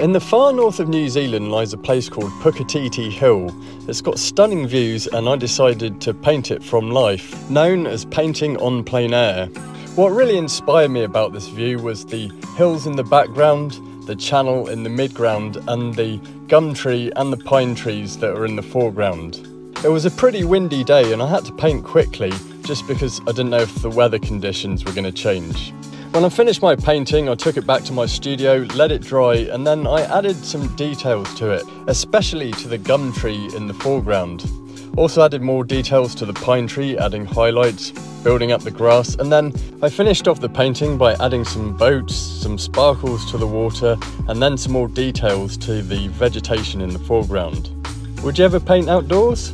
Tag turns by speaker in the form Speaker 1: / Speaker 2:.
Speaker 1: In the far north of New Zealand lies a place called Puketiti Hill. It's got stunning views and I decided to paint it from life, known as painting on plein air. What really inspired me about this view was the hills in the background, the channel in the midground and the gum tree and the pine trees that are in the foreground. It was a pretty windy day and I had to paint quickly just because I didn't know if the weather conditions were going to change. When I finished my painting, I took it back to my studio, let it dry, and then I added some details to it, especially to the gum tree in the foreground. Also added more details to the pine tree, adding highlights, building up the grass, and then I finished off the painting by adding some boats, some sparkles to the water, and then some more details to the vegetation in the foreground. Would you ever paint outdoors?